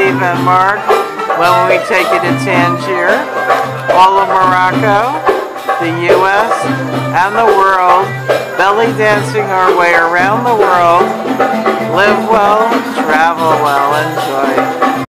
us, and Mark, when we take you to Tangier, all of Morocco, the U.S., and the world, belly dancing our way around the world. Live well, travel well, enjoy.